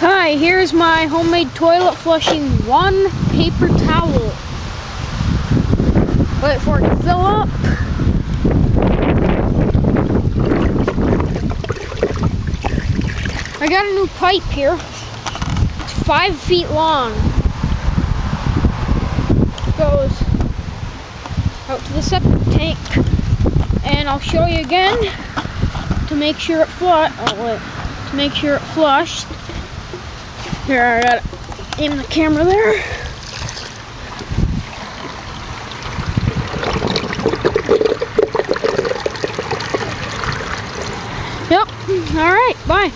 Hi, here's my homemade toilet flushing one paper towel. Wait for it to fill up. I got a new pipe here. It's five feet long. Goes out to the septic tank. And I'll show you again to make sure it flush. Uh, oh wait, to make sure it flushed. Here, I gotta aim the camera there. Yep. All right. Bye.